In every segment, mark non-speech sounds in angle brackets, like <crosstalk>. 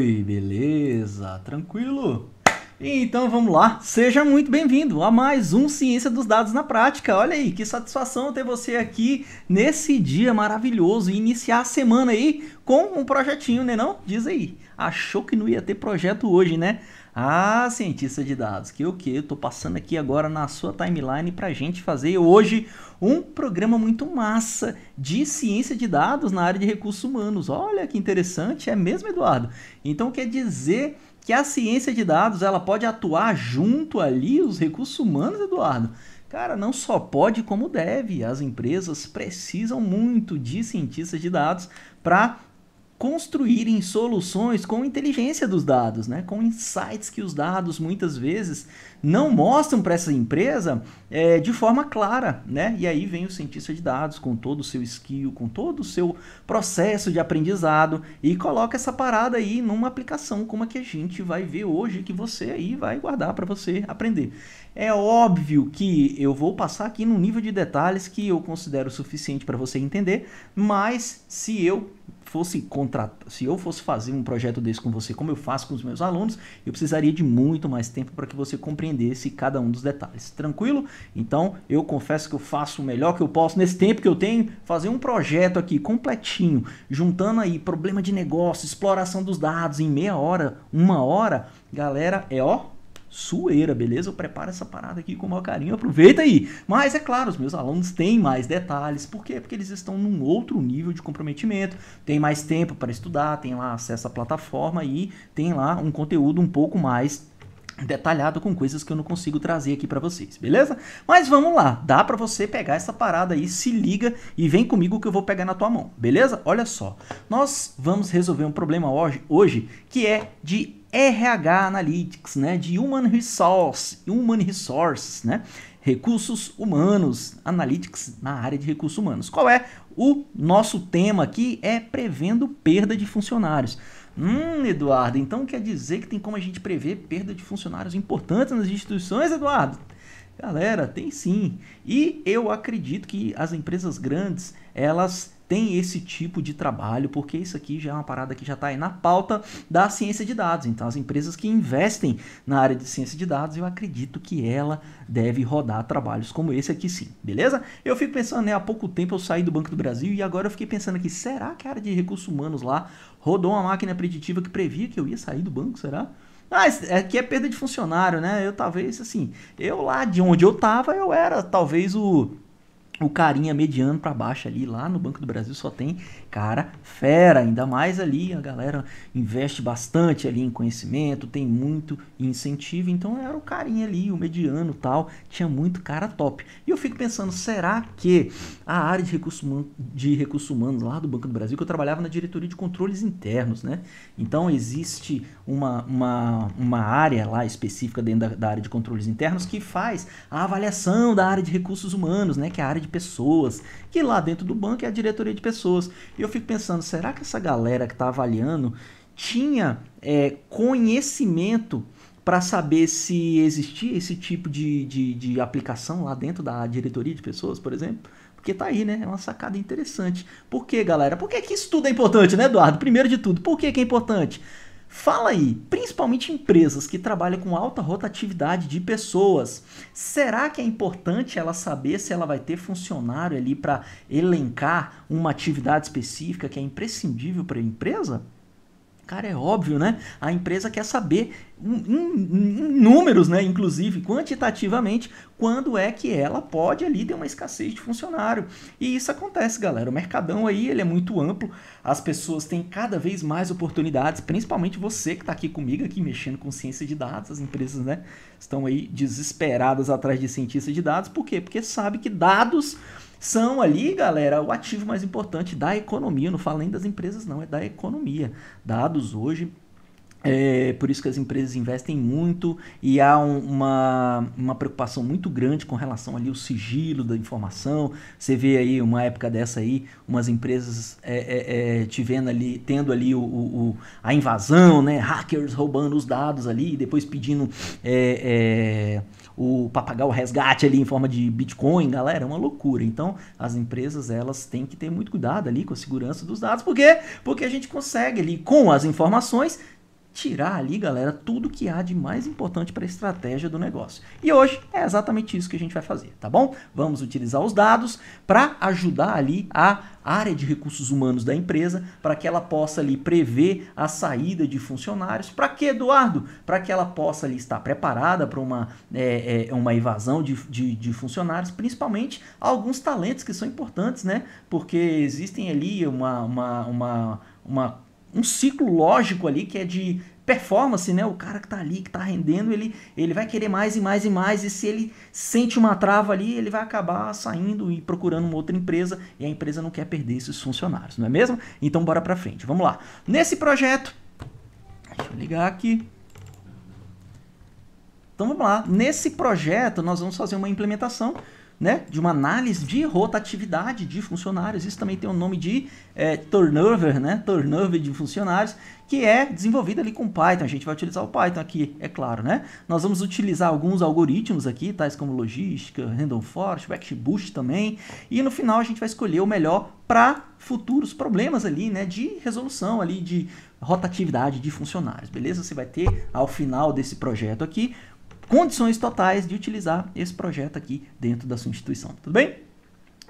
Oi, beleza? Tranquilo? Então vamos lá, seja muito bem-vindo a mais um Ciência dos Dados na Prática. Olha aí, que satisfação ter você aqui nesse dia maravilhoso e iniciar a semana aí com um projetinho, né não? Diz aí, achou que não ia ter projeto hoje, né? Ah, cientista de dados, que o que? Eu tô passando aqui agora na sua timeline pra gente fazer hoje um programa muito massa de ciência de dados na área de recursos humanos. Olha que interessante, é mesmo, Eduardo? Então quer dizer que a ciência de dados ela pode atuar junto ali os recursos humanos, Eduardo? Cara, não só pode como deve. As empresas precisam muito de cientistas de dados para construírem soluções com inteligência dos dados, né? com insights que os dados muitas vezes não mostram para essa empresa é, de forma clara. Né? E aí vem o cientista de dados com todo o seu skill, com todo o seu processo de aprendizado e coloca essa parada aí numa aplicação como a que a gente vai ver hoje, que você aí vai guardar para você aprender. É óbvio que eu vou passar aqui num nível de detalhes que eu considero suficiente para você entender, mas se eu fosse contratar, se eu fosse fazer um projeto desse com você, como eu faço com os meus alunos, eu precisaria de muito mais tempo para que você compreendesse cada um dos detalhes. Tranquilo? Então, eu confesso que eu faço o melhor que eu posso nesse tempo que eu tenho, fazer um projeto aqui completinho, juntando aí problema de negócio, exploração dos dados em meia hora, uma hora, galera, é ó, sueira, beleza? Eu preparo essa parada aqui com o maior carinho, aproveita aí. Mas é claro, os meus alunos têm mais detalhes, por quê? Porque eles estão num outro nível de comprometimento, tem mais tempo para estudar, tem lá acesso à plataforma e tem lá um conteúdo um pouco mais detalhado com coisas que eu não consigo trazer aqui para vocês, beleza? Mas vamos lá, dá para você pegar essa parada aí, se liga e vem comigo que eu vou pegar na tua mão, beleza? Olha só, nós vamos resolver um problema hoje, hoje que é de RH Analytics, né, de Human Resource, Human Resources, né, recursos humanos, Analytics na área de recursos humanos. Qual é o nosso tema aqui? É prevendo perda de funcionários. Hum, Eduardo, então quer dizer que tem como a gente prever perda de funcionários importantes nas instituições, Eduardo? Galera, tem sim. E eu acredito que as empresas grandes, elas têm esse tipo de trabalho, porque isso aqui já é uma parada que já está aí na pauta da ciência de dados. Então, as empresas que investem na área de ciência de dados, eu acredito que ela deve rodar trabalhos como esse aqui sim, beleza? Eu fico pensando, né, há pouco tempo eu saí do Banco do Brasil e agora eu fiquei pensando aqui, será que a área de recursos humanos lá rodou uma máquina preditiva que previa que eu ia sair do banco, será? Ah, aqui é perda de funcionário, né? Eu talvez, assim, eu lá de onde eu tava, eu era talvez o o carinha mediano para baixo ali, lá no Banco do Brasil só tem cara fera, ainda mais ali a galera investe bastante ali em conhecimento, tem muito incentivo, então era o carinha ali, o mediano tal, tinha muito cara top. E eu fico pensando, será que a área de recursos, humanos, de recursos humanos lá do Banco do Brasil, que eu trabalhava na diretoria de controles internos, né? Então existe uma, uma, uma área lá específica dentro da, da área de controles internos que faz a avaliação da área de recursos humanos, né? Que é a área de pessoas, que lá dentro do banco é a diretoria de pessoas. E eu fico pensando, será que essa galera que está avaliando tinha é, conhecimento para saber se existia esse tipo de, de, de aplicação lá dentro da diretoria de pessoas, por exemplo? Porque tá aí, né? É uma sacada interessante. Por que, galera? Por que, que isso tudo é importante, né, Eduardo? Primeiro de tudo, por que, que é importante? Fala aí, principalmente empresas que trabalham com alta rotatividade de pessoas, será que é importante ela saber se ela vai ter funcionário ali para elencar uma atividade específica que é imprescindível para a empresa? Cara, é óbvio, né? A empresa quer saber em, em, números, né? Inclusive quantitativamente, quando é que ela pode ali ter uma escassez de funcionário. E isso acontece, galera. O mercadão aí ele é muito amplo. As pessoas têm cada vez mais oportunidades, principalmente você que está aqui comigo, aqui mexendo com ciência de dados. As empresas, né? Estão aí desesperadas atrás de cientista de dados. Por quê? Porque sabe que dados são ali, galera, o ativo mais importante da economia. não falo nem das empresas, não, é da economia. Dados hoje é por isso que as empresas investem muito e há um, uma, uma preocupação muito grande com relação ali ao sigilo da informação. Você vê aí uma época dessa aí, umas empresas é, é, é, ali, tendo ali o, o, a invasão, né? Hackers roubando os dados ali e depois pedindo é, é o pagar o resgate ali em forma de Bitcoin, galera, é uma loucura. Então, as empresas elas têm que ter muito cuidado ali com a segurança dos dados, porque porque a gente consegue ali com as informações tirar ali, galera, tudo que há de mais importante para a estratégia do negócio. E hoje é exatamente isso que a gente vai fazer, tá bom? Vamos utilizar os dados para ajudar ali a área de recursos humanos da empresa, para que ela possa ali prever a saída de funcionários. Para que, Eduardo? Para que ela possa ali estar preparada para uma, é, é, uma evasão de, de, de funcionários, principalmente alguns talentos que são importantes, né? Porque existem ali uma, uma, uma, uma um ciclo lógico ali que é de performance, né? O cara que tá ali, que tá rendendo, ele, ele vai querer mais e mais e mais, e se ele sente uma trava ali, ele vai acabar saindo e procurando uma outra empresa, e a empresa não quer perder esses funcionários, não é mesmo? Então bora pra frente, vamos lá. Nesse projeto, deixa eu ligar aqui. Então vamos lá, nesse projeto nós vamos fazer uma implementação né, de uma análise de rotatividade de funcionários. Isso também tem o um nome de é, turnover, né, turnover de funcionários, que é desenvolvido ali com Python. A gente vai utilizar o Python aqui, é claro, né? Nós vamos utilizar alguns algoritmos aqui, tais como logística, random forest, XBoost também, e no final a gente vai escolher o melhor para futuros problemas ali, né, de resolução ali de rotatividade de funcionários, beleza? Você vai ter ao final desse projeto aqui condições totais de utilizar esse projeto aqui dentro da sua instituição, tudo bem?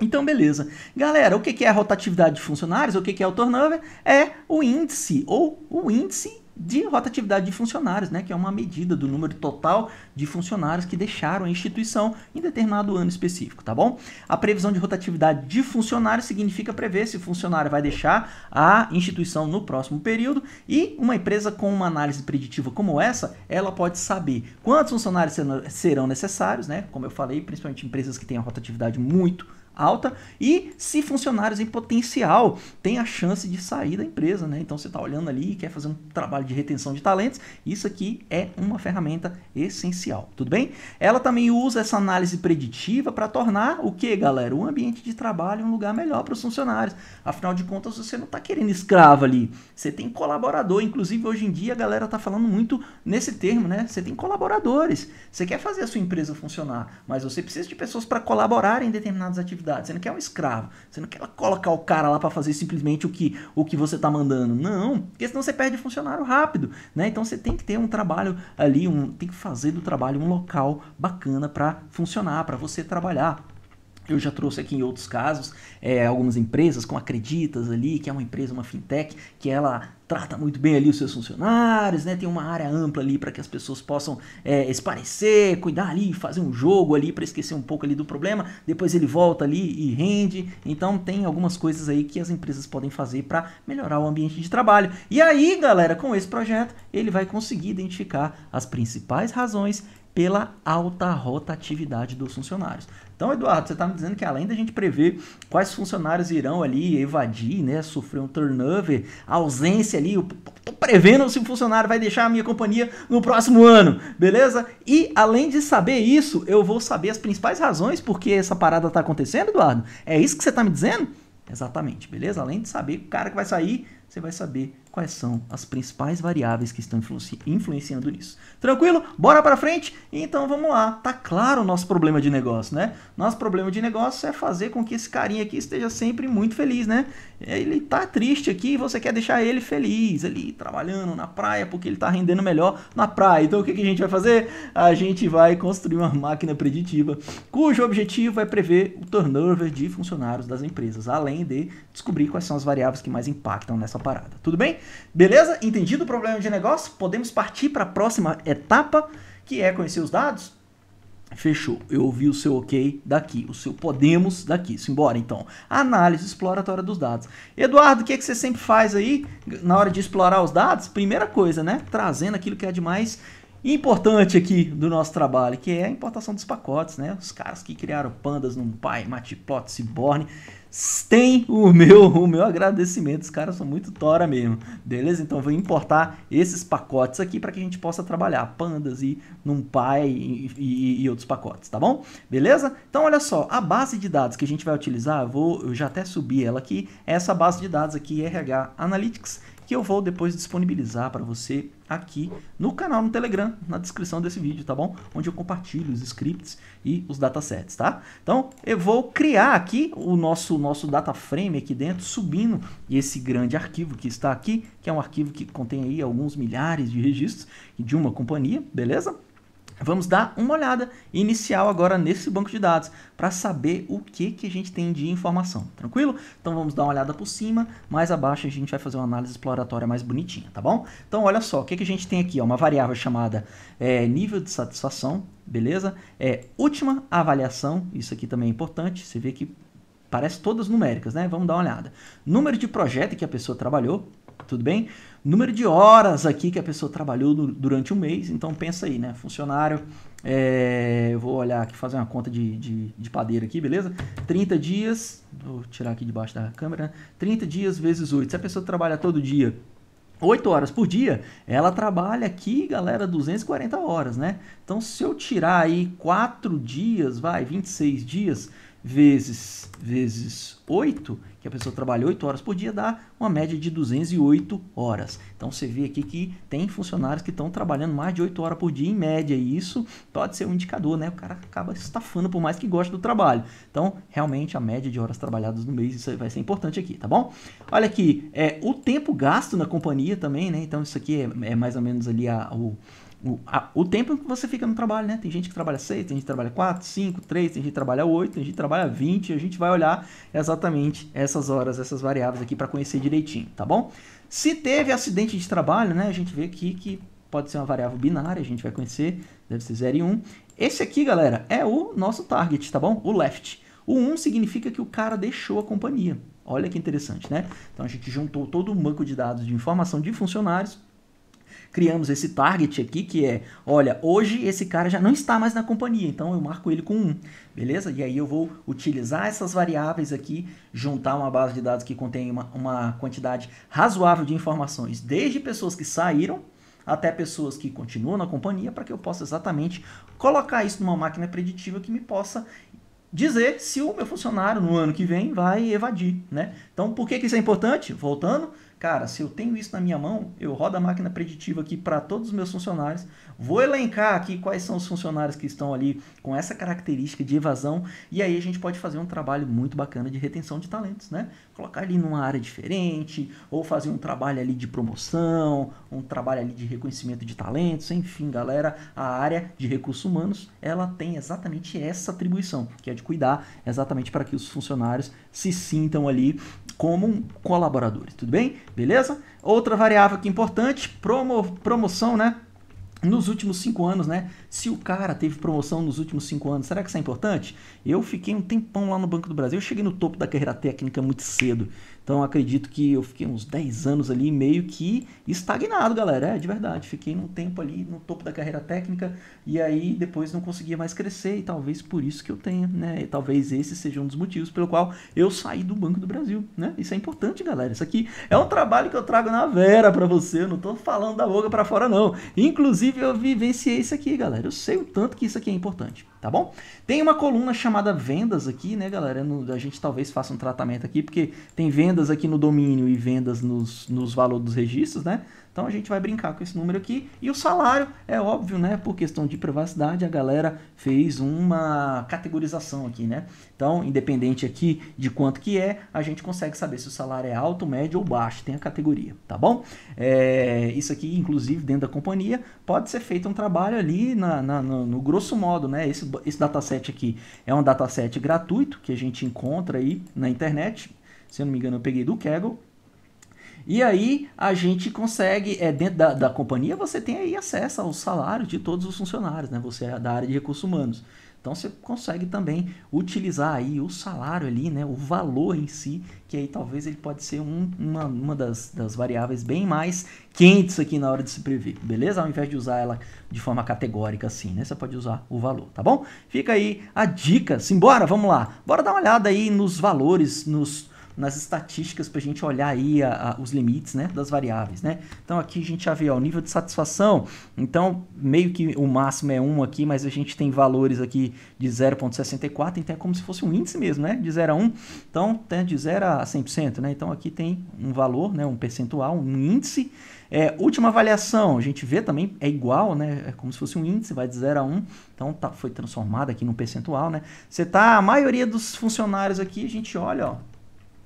Então, beleza. Galera, o que é a rotatividade de funcionários? O que é o turnover? É o índice, ou o índice de rotatividade de funcionários, né, que é uma medida do número total de funcionários que deixaram a instituição em determinado ano específico, tá bom? A previsão de rotatividade de funcionários significa prever se o funcionário vai deixar a instituição no próximo período e uma empresa com uma análise preditiva como essa, ela pode saber quantos funcionários serão necessários, né? Como eu falei, principalmente empresas que têm a rotatividade muito alta e se funcionários em potencial têm a chance de sair da empresa, né? Então você está olhando ali e quer fazer um trabalho de retenção de talentos, isso aqui é uma ferramenta essencial, tudo bem? Ela também usa essa análise preditiva para tornar o que, galera? O ambiente de trabalho um lugar melhor para os funcionários. Afinal de contas, você não está querendo escravo ali, você tem colaborador. Inclusive, hoje em dia, a galera está falando muito nesse termo, né? Você tem colaboradores. Você quer fazer a sua empresa funcionar, mas você precisa de pessoas para colaborar em determinadas atividades atividade. Você não quer um escravo. Você não quer colocar o cara lá para fazer simplesmente o que, o que você está mandando. Não, porque senão você perde funcionário rápido. Né? Então você tem que ter um trabalho ali, um, tem que fazer do trabalho um local bacana para funcionar, para você trabalhar. Eu já trouxe aqui em outros casos é, algumas empresas, como Acreditas ali, que é uma empresa, uma fintech, que ela trata muito bem ali os seus funcionários, né? Tem uma área ampla ali para que as pessoas possam é, esparecer, cuidar ali, fazer um jogo ali para esquecer um pouco ali do problema. Depois ele volta ali e rende. Então tem algumas coisas aí que as empresas podem fazer para melhorar o ambiente de trabalho. E aí, galera, com esse projeto, ele vai conseguir identificar as principais razões pela alta rotatividade dos funcionários. Então, Eduardo, você está me dizendo que além da gente prever quais funcionários irão ali evadir, né, sofrer um turnover, ausência ali, eu tô prevendo se o funcionário vai deixar a minha companhia no próximo ano, beleza? E além de saber isso, eu vou saber as principais razões por que essa parada está acontecendo, Eduardo? É isso que você está me dizendo? Exatamente, beleza? Além de saber o cara que vai sair, você vai saber quais são as principais variáveis que estão influenci influenciando nisso. Tranquilo? Bora para frente? Então vamos lá. Tá claro o nosso problema de negócio, né? Nosso problema de negócio é fazer com que esse carinha aqui esteja sempre muito feliz, né? Ele tá triste aqui e você quer deixar ele feliz ali, trabalhando na praia, porque ele tá rendendo melhor na praia. Então o que, que a gente vai fazer? A gente vai construir uma máquina preditiva cujo objetivo é prever o turnover de funcionários das empresas, além de descobrir quais são as variáveis que mais impactam nessa parada. Tudo bem? Beleza? Entendido o problema de negócio? Podemos partir para a próxima etapa, que é conhecer os dados? Fechou. Eu ouvi o seu ok daqui, o seu podemos daqui. Simbora então. Análise exploratória dos dados. Eduardo, o que, é que você sempre faz aí na hora de explorar os dados? Primeira coisa, né? Trazendo aquilo que é de mais importante aqui do nosso trabalho, que é a importação dos pacotes, né? Os caras que criaram pandas num pai, Matiplots e Borne tem o meu, o meu agradecimento. Os caras são muito tora mesmo. Beleza? Então vou importar esses pacotes aqui para que a gente possa trabalhar pandas e NumPy e, e, e, outros pacotes, tá bom? Beleza? Então olha só, a base de dados que a gente vai utilizar, eu, vou, eu já até subi ela aqui, é essa base de dados aqui RH Analytics, que eu vou depois disponibilizar para você aqui no canal no Telegram, na descrição desse vídeo, tá bom? Onde eu compartilho os scripts e os datasets, tá? Então, eu vou criar aqui o nosso, nosso data frame aqui dentro, subindo esse grande arquivo que está aqui, que é um arquivo que contém aí alguns milhares de registros de uma companhia, beleza? Vamos dar uma olhada inicial agora nesse banco de dados para saber o que, que a gente tem de informação, tranquilo? Então vamos dar uma olhada por cima, mais abaixo a gente vai fazer uma análise exploratória mais bonitinha, tá bom? Então olha só, o que, que a gente tem aqui? Uma variável chamada é, nível de satisfação, beleza? É última avaliação, isso aqui também é importante, você vê que parece todas numéricas, né? Vamos dar uma olhada. Número de projeto que a pessoa trabalhou, tudo bem? Número de horas aqui que a pessoa trabalhou no, durante um mês, então pensa aí, né? Funcionário, é, eu vou olhar aqui, fazer uma conta de, de, de padeiro aqui, beleza? 30 dias, vou tirar aqui debaixo da câmera, né? 30 dias vezes 8. Se a pessoa trabalha todo dia 8 horas por dia, ela trabalha aqui, galera, 240 horas, né? Então, se eu tirar aí 4 dias, vai, 26 dias, vezes, vezes 8, que a pessoa trabalha 8 horas por dia, dá uma média de 208 horas. Então você vê aqui que tem funcionários que estão trabalhando mais de 8 horas por dia em média, e isso pode ser um indicador, né? O cara acaba estafando por mais que goste do trabalho. Então, realmente, a média de horas trabalhadas no mês, isso vai ser importante aqui, tá bom? Olha aqui, é, o tempo gasto na companhia também, né? Então, isso aqui é, é mais ou menos ali a, o o, a, o tempo que você fica no trabalho, né? Tem gente que trabalha 6, tem gente que trabalha 4, 5, 3, tem gente que trabalha 8, tem gente que trabalha 20. A gente vai olhar exatamente essas horas, essas variáveis aqui para conhecer direitinho, tá bom? Se teve acidente de trabalho, né? A gente vê aqui que pode ser uma variável binária, a gente vai conhecer, deve ser 0 e 1. Esse aqui, galera, é o nosso target, tá bom? O left. O 1 significa que o cara deixou a companhia. Olha que interessante, né? Então a gente juntou todo um banco de dados de informação de funcionários criamos esse target aqui, que é, olha, hoje esse cara já não está mais na companhia, então eu marco ele com 1, beleza? E aí eu vou utilizar essas variáveis aqui, juntar uma base de dados que contém uma, uma quantidade razoável de informações, desde pessoas que saíram, até pessoas que continuam na companhia, para que eu possa exatamente colocar isso numa máquina preditiva que me possa dizer se o meu funcionário no ano que vem vai evadir, né? Então, por que, que isso é importante? Voltando, Cara, se eu tenho isso na minha mão, eu rodo a máquina preditiva aqui para todos os meus funcionários, vou elencar aqui quais são os funcionários que estão ali com essa característica de evasão, e aí a gente pode fazer um trabalho muito bacana de retenção de talentos, né? Colocar ali numa área diferente, ou fazer um trabalho ali de promoção, um trabalho ali de reconhecimento de talentos, enfim, galera, a área de recursos humanos, ela tem exatamente essa atribuição, que é de cuidar exatamente para que os funcionários se sintam ali como colaboradores, tudo bem? Beleza? Outra variável aqui importante, promo, promoção, né? Nos últimos cinco anos, né? Se o cara teve promoção nos últimos cinco anos, será que isso é importante? Eu fiquei um tempão lá no Banco do Brasil, eu cheguei no topo da carreira técnica muito cedo. Então acredito que eu fiquei uns 10 anos ali meio que estagnado, galera. É, de verdade. Fiquei num tempo ali no topo da carreira técnica e aí depois não conseguia mais crescer e talvez por isso que eu tenha, né? E talvez esse seja um dos motivos pelo qual eu saí do Banco do Brasil, né? Isso é importante, galera. Isso aqui é um trabalho que eu trago na vera para você. Eu não tô falando da boca para fora não. Inclusive eu vivenciei isso aqui, galera. Eu sei o tanto que isso aqui é importante tá bom? Tem uma coluna chamada vendas aqui, né, galera? a gente talvez faça um tratamento aqui, porque tem vendas aqui no domínio e vendas nos, nos valores dos registros, né? Então a gente vai brincar com esse número aqui. E o salário, é óbvio, né? Por questão de privacidade, a galera fez uma categorização aqui, né? Então, independente aqui de quanto que é, a gente consegue saber se o salário é alto, médio ou baixo. Tem a categoria, tá bom? É, isso aqui, inclusive, dentro da companhia, pode ser feito um trabalho ali na, na no, no, grosso modo, né? Esse, esse dataset aqui é um dataset gratuito que a gente encontra aí na internet. Se eu não me engano, eu peguei do Kaggle e aí a gente consegue, é, dentro da, da companhia, você tem aí acesso ao salário de todos os funcionários, né? Você é da área de recursos humanos. Então você consegue também utilizar aí o salário ali, né, o valor em si, que aí talvez ele pode ser um, uma, uma das, das variáveis bem mais quentes aqui na hora de se prever, beleza? Ao invés de usar ela de forma categórica assim, né? Você pode usar o valor, tá bom? Fica aí a dica, simbora, vamos lá. Bora dar uma olhada aí nos valores, nos nas estatísticas para a gente olhar aí a, a, os limites né, das variáveis. Né? Então aqui a gente já vê ó, o nível de satisfação. Então meio que o máximo é 1 aqui, mas a gente tem valores aqui de 0,64, então é como se fosse um índice mesmo, né? De 0 a 1. Então de 0 a 100%, né? Então aqui tem um valor, né, um percentual, um índice. É, última avaliação, a gente vê também, é igual, né? É como se fosse um índice, vai de 0 a 1. Então tá, foi transformado aqui num percentual, né? Você tá, a maioria dos funcionários aqui, a gente olha, ó,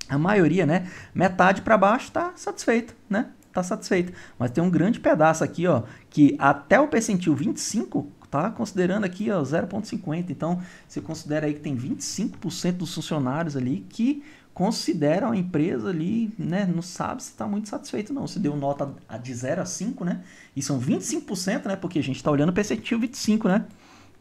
a maioria, né? Metade para baixo tá satisfeito, né? Tá satisfeito. Mas tem um grande pedaço aqui, ó, que até o percentil 25 tá considerando aqui, ó, 0.50. Então, você considera aí que tem 25% dos funcionários ali que consideram a empresa ali, né, não sabe se está muito satisfeito não. Se deu nota de 0 a 5, né? E são 25%, né? Porque a gente está olhando o percentil 25, né?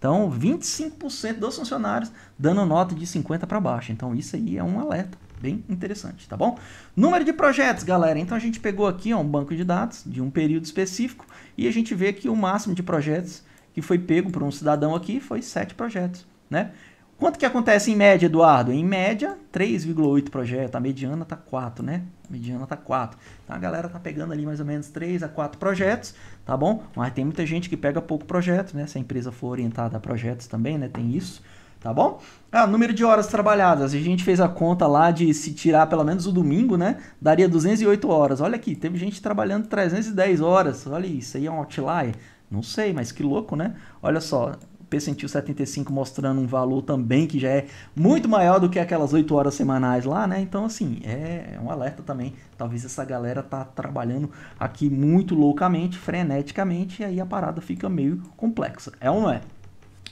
Então, 25% dos funcionários dando nota de 50 para baixo. Então, isso aí é um alerta bem interessante, tá bom? Número de projetos, galera. Então, a gente pegou aqui ó, um banco de dados de um período específico e a gente vê que o máximo de projetos que foi pego por um cidadão aqui foi 7 projetos, né? Quanto que acontece em média, Eduardo? Em média, 3,8 projetos. A mediana tá 4, né? A mediana tá 4. Então a galera tá pegando ali mais ou menos 3 a 4 projetos, tá bom? Mas tem muita gente que pega pouco projeto, né? Se a empresa for orientada a projetos também, né? Tem isso, tá bom? Ah, número de horas trabalhadas. A gente fez a conta lá de se tirar pelo menos o domingo, né? Daria 208 horas. Olha aqui, teve gente trabalhando 310 horas. Olha isso, aí é um outlier. Não sei, mas que louco, né? Olha só, percentil 75 mostrando um valor também que já é muito maior do que aquelas 8 horas semanais lá, né? Então, assim, é um alerta também. Talvez essa galera tá trabalhando aqui muito loucamente, freneticamente, e aí a parada fica meio complexa. É ou não é?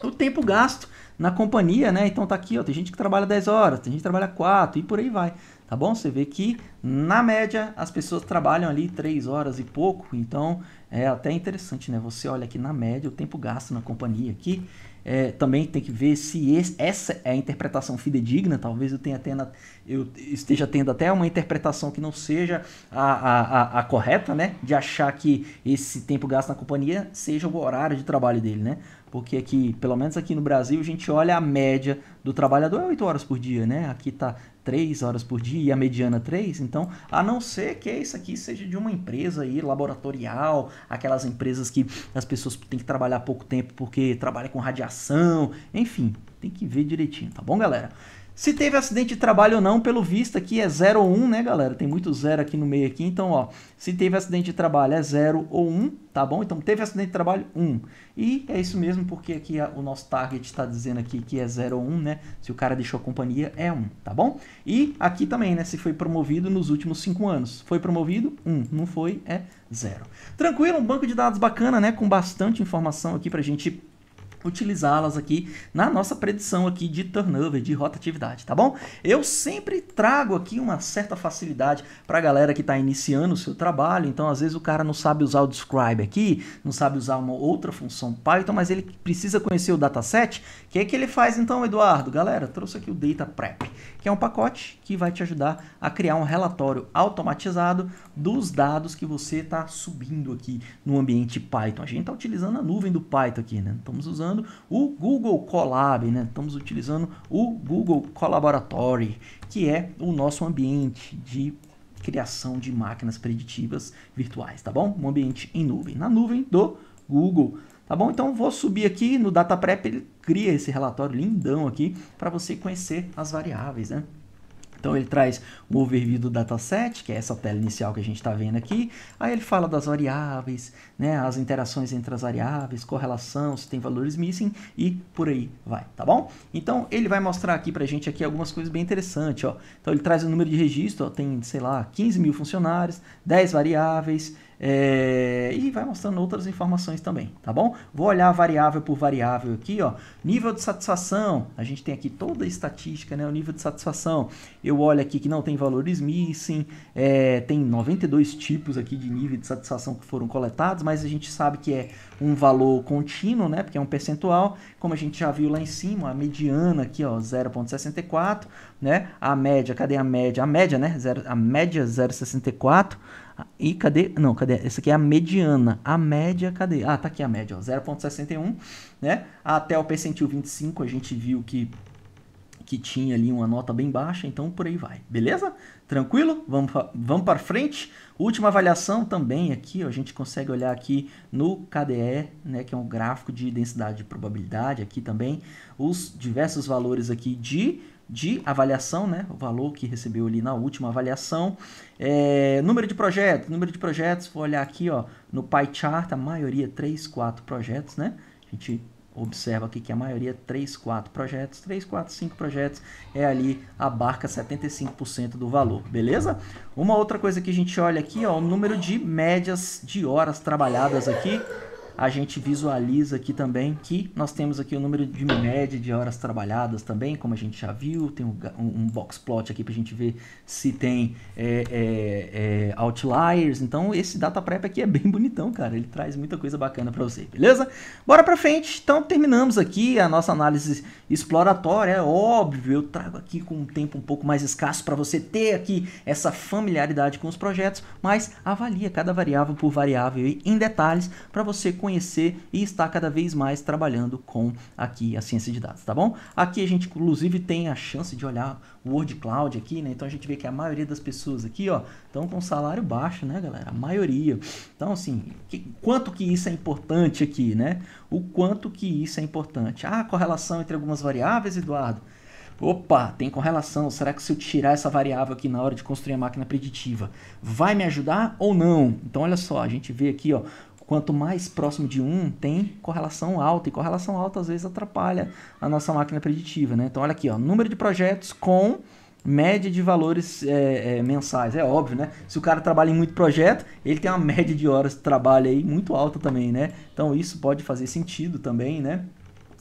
O tempo gasto na companhia, né? Então tá aqui, ó, tem gente que trabalha 10 horas, tem gente que trabalha 4 e por aí vai. Tá bom? Você vê que na média as pessoas trabalham ali 3 horas e pouco, então é até interessante, né? Você olha aqui na média o tempo gasto na companhia aqui. É, também tem que ver se esse, essa é a interpretação fidedigna. Talvez eu, tenha tendo, eu esteja tendo até uma interpretação que não seja a, a, a, a, correta, né? De achar que esse tempo gasto na companhia seja o horário de trabalho dele, né? Porque aqui, pelo menos aqui no Brasil, a gente olha a média do trabalhador é 8 horas por dia, né? Aqui tá 3 horas por dia e a mediana 3, então, a não ser que isso aqui seja de uma empresa aí, laboratorial, aquelas empresas que as pessoas têm que trabalhar pouco tempo porque trabalha com radiação, enfim, tem que ver direitinho, tá bom, galera? Se teve acidente de trabalho ou não, pelo visto aqui é 0 ou 1, um, né, galera? Tem muito zero aqui no meio aqui, então, ó, se teve acidente de trabalho é 0 ou 1, um, tá bom? Então, teve acidente de trabalho 1. Um. E é isso mesmo, porque aqui a, o nosso target está dizendo aqui que é 0 ou 1, um, né? Se o cara deixou a companhia, é 1, um, tá bom? E aqui também, né, se foi promovido nos últimos 5 anos. Foi promovido? 1. Um. Não foi? É 0. Tranquilo, um banco de dados bacana, né? Com bastante informação aqui pra gente utilizá-las aqui na nossa predição aqui de turnover, de rotatividade, tá bom? Eu sempre trago aqui uma certa facilidade para a galera que está iniciando o seu trabalho, então às vezes o cara não sabe usar o describe aqui, não sabe usar uma outra função Python, mas ele precisa conhecer o dataset. O que é que ele faz então, Eduardo? Galera, trouxe aqui o Data Prep, que é um pacote que vai te ajudar a criar um relatório automatizado dos dados que você está subindo aqui no ambiente Python. A gente está utilizando a nuvem do Python aqui, né? Estamos usando utilizando o Google Colab, né? Estamos utilizando o Google Collaboratory, que é o nosso ambiente de criação de máquinas preditivas virtuais, tá bom? Um ambiente em nuvem, na nuvem do Google, tá bom? Então vou subir aqui no Data Prep, ele cria esse relatório lindão aqui para você conhecer as variáveis, né? Então ele traz o overview do dataset, que é essa tela inicial que a gente está vendo aqui. Aí ele fala das variáveis, né, as interações entre as variáveis, correlação, se tem valores missing e por aí vai, tá bom? Então ele vai mostrar aqui para a gente aqui algumas coisas bem interessantes. Ó. Então ele traz o número de registro, ó, tem, sei lá, 15 mil funcionários, 10 variáveis, é, e vai mostrando outras informações também, tá bom? Vou olhar variável por variável aqui, ó. Nível de satisfação, a gente tem aqui toda a estatística, né? O nível de satisfação. Eu olho aqui que não tem valores missing, é, tem 92 tipos aqui de nível de satisfação que foram coletados, mas a gente sabe que é um valor contínuo, né? Porque é um percentual, como a gente já viu lá em cima, a mediana aqui, ó, 0.64, né? A média, cadê a média? A média, né? Zero, a média 0.64 e cadê? Não, cadê? Essa aqui é a mediana. A média, cadê? Ah, tá aqui a média, 0.61, né? Até o percentil 25 a gente viu que que tinha ali uma nota bem baixa, então por aí vai, beleza? Tranquilo? Vamos, vamos para frente. Última avaliação também aqui, ó, a gente consegue olhar aqui no KDE, né, que é um gráfico de densidade de probabilidade, aqui também os diversos valores aqui de de avaliação, né? O valor que recebeu ali na última avaliação. É, número de projetos, número de projetos, vou olhar aqui, ó, no pie chart, a maioria 3, 4 projetos, né? A gente observa aqui que a maioria 3, 4 projetos, 3, 4, 5 projetos é ali abarca 75% do valor, beleza? Uma outra coisa que a gente olha aqui, ó, o número de médias de horas trabalhadas aqui a gente visualiza aqui também que nós temos aqui o número de média de horas trabalhadas também, como a gente já viu, tem um, um box plot aqui para a gente ver se tem é, é, é, outliers, então esse data prep aqui é bem bonitão, cara, ele traz muita coisa bacana para você, beleza? Bora para frente, então terminamos aqui a nossa análise exploratória, é óbvio, eu trago aqui com um tempo um pouco mais escasso para você ter aqui essa familiaridade com os projetos, mas avalia cada variável por variável em detalhes para você conhecer e estar cada vez mais trabalhando com aqui a ciência de dados, tá bom? Aqui a gente inclusive tem a chance de olhar o Word Cloud aqui, né? Então a gente vê que a maioria das pessoas aqui, ó, estão com salário baixo, né, galera? A maioria. Então, assim, que, quanto que isso é importante aqui, né? O quanto que isso é importante. Ah, correlação entre algumas variáveis, Eduardo. Opa, tem correlação. Será que se eu tirar essa variável aqui na hora de construir a máquina preditiva, vai me ajudar ou não? Então, olha só, a gente vê aqui, ó, Quanto mais próximo de 1, tem correlação alta. E correlação alta às vezes atrapalha a nossa máquina preditiva. Né? Então, olha aqui, ó, número de projetos com média de valores é, é, mensais. É óbvio, né? Se o cara trabalha em muito projeto, ele tem uma média de horas de trabalho aí muito alta também, né? Então, isso pode fazer sentido também, né?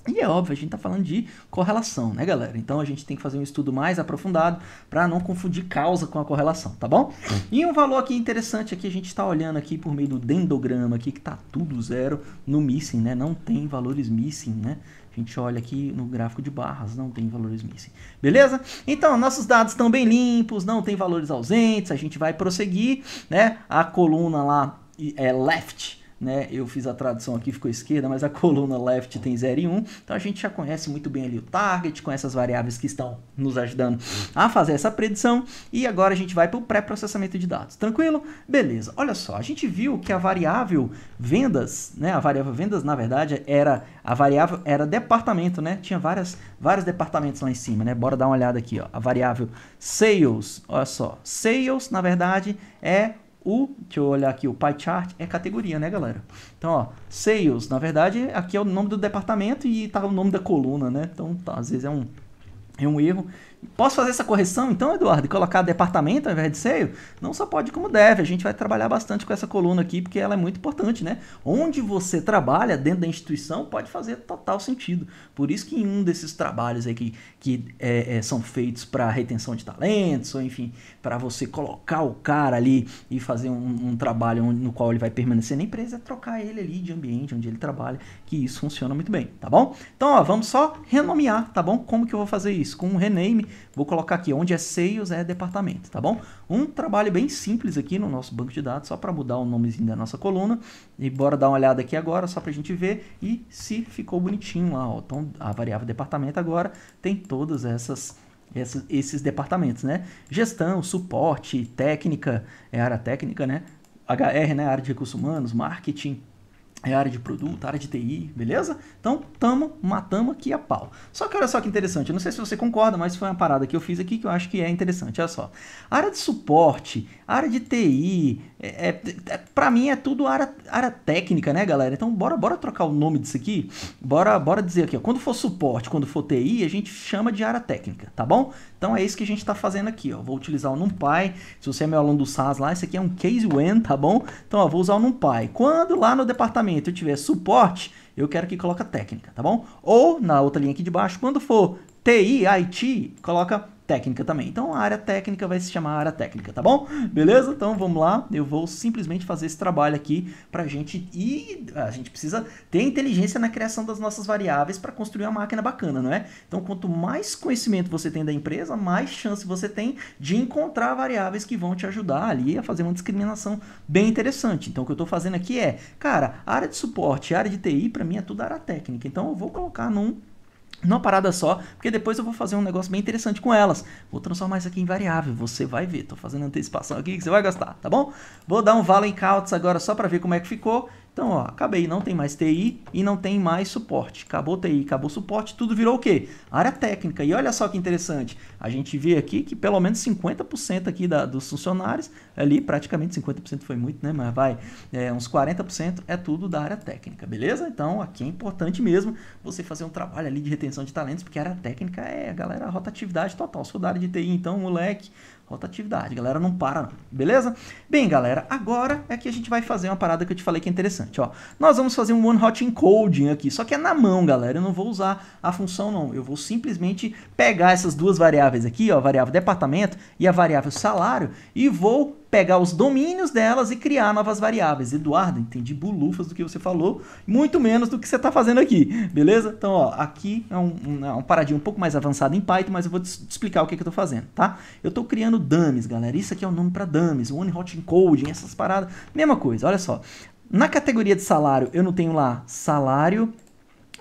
E é óbvio, a gente está falando de correlação, né, galera? Então a gente tem que fazer um estudo mais aprofundado para não confundir causa com a correlação, tá bom? E um valor aqui interessante aqui, a gente está olhando aqui por meio do dendograma aqui, que está tudo zero no missing, né? Não tem valores missing, né? A gente olha aqui no gráfico de barras, não tem valores missing. Beleza? Então, nossos dados estão bem limpos, não tem valores ausentes, a gente vai prosseguir, né? A coluna lá é left né? Eu fiz a tradução aqui, ficou esquerda, mas a <laughs> coluna left tem 0 e 1. Um, então a gente já conhece muito bem ali o target, com essas variáveis que estão nos ajudando a fazer essa predição. E agora a gente vai para o pré-processamento de dados. Tranquilo? Beleza. Olha só, a gente viu que a variável vendas, né? A variável vendas, na verdade, era a variável era departamento, né? Tinha várias, vários departamentos lá em cima, né? Bora dar uma olhada aqui, ó. A variável sales, olha só. Sales, na verdade, é o, deixa eu olhar aqui, o pie chart é categoria, né, galera? Então, ó, sales, na verdade, aqui é o nome do departamento e tá o nome da coluna, né? Então, tá, às vezes é um, é um erro. Posso fazer essa correção então, Eduardo, e colocar departamento ao invés de seio? Não só pode como deve. A gente vai trabalhar bastante com essa coluna aqui, porque ela é muito importante, né? Onde você trabalha dentro da instituição pode fazer total sentido. Por isso que em um desses trabalhos aí que, que é, é, são feitos para retenção de talentos, ou enfim, para você colocar o cara ali e fazer um, um trabalho no qual ele vai permanecer na empresa, é trocar ele ali de ambiente onde ele trabalha, que isso funciona muito bem, tá bom? Então, ó, vamos só renomear, tá bom? Como que eu vou fazer isso? Com um rename Vou colocar aqui onde é sales é departamento, tá bom? Um trabalho bem simples aqui no nosso banco de dados, só para mudar o nomezinho da nossa coluna. E bora dar uma olhada aqui agora, só para a gente ver e se ficou bonitinho lá. Ó. Então, a variável departamento agora tem todas essas esses departamentos, né? Gestão, suporte, técnica, é área técnica, né? HR, né? Área de recursos humanos, marketing, é área de produto, área de TI, beleza? Então, tamo, matamos aqui a pau. Só que olha só que interessante, eu não sei se você concorda, mas foi uma parada que eu fiz aqui que eu acho que é interessante, olha só. área de suporte, área de TI, é, é, é para mim é tudo área, área técnica, né, galera? Então, bora, bora trocar o nome disso aqui, bora, bora dizer aqui, ó, quando for suporte, quando for TI, a gente chama de área técnica, tá bom? Então, é isso que a gente está fazendo aqui, ó. Vou utilizar o NumPy, se você é meu aluno do SAS lá, esse aqui é um case when, tá bom? Então, ó, vou usar o NumPy. Quando lá no departamento eu tiver suporte, eu quero que coloque técnica, tá bom? Ou na outra linha aqui de baixo, quando for TI, IT, coloca técnica também. Então a área técnica vai se chamar área técnica, tá bom? Beleza? Então vamos lá. Eu vou simplesmente fazer esse trabalho aqui pra gente e a gente precisa ter inteligência na criação das nossas variáveis para construir uma máquina bacana, não é? Então quanto mais conhecimento você tem da empresa, mais chance você tem de encontrar variáveis que vão te ajudar ali a fazer uma discriminação bem interessante. Então o que eu estou fazendo aqui é, cara, área de suporte, área de TI para mim é tudo área técnica. Então eu vou colocar num numa parada só, porque depois eu vou fazer um negócio bem interessante com elas. Vou transformar isso aqui em variável, você vai ver. Tô fazendo antecipação aqui que você vai gostar, tá bom? Vou dar um value counts agora só para ver como é que ficou. Então, ó, acabei, não tem mais TI e não tem mais suporte. Acabou TI, acabou suporte, tudo virou o quê? Área técnica. E olha só que interessante, a gente vê aqui que pelo menos 50% aqui da, dos funcionários, ali praticamente 50% foi muito, né? Mas vai, é, uns 40% é tudo da área técnica, beleza? Então, aqui é importante mesmo você fazer um trabalho ali de retenção de talentos, porque a área técnica é, galera, rotatividade total. For da área de TI, então, moleque, rotatividade. Galera, não para, não. beleza? Bem, galera, agora é que a gente vai fazer uma parada que eu te falei que é interessante, ó. Nós vamos fazer um one hot encoding aqui, só que é na mão, galera. Eu não vou usar a função, não. Eu vou simplesmente pegar essas duas variáveis aqui, ó, a variável departamento e a variável salário, e vou pegar os domínios delas e criar novas variáveis. Eduardo, entendi bulufas do que você falou, muito menos do que você está fazendo aqui, beleza? Então, ó, aqui é um, um, é um paradinho um pouco mais avançado em Python, mas eu vou te explicar o que, que eu estou fazendo, tá? Eu estou criando dummies, galera. Isso aqui é o nome para dummies, one hot encoding, essas paradas. Mesma coisa, olha só. Na categoria de salário, eu não tenho lá salário,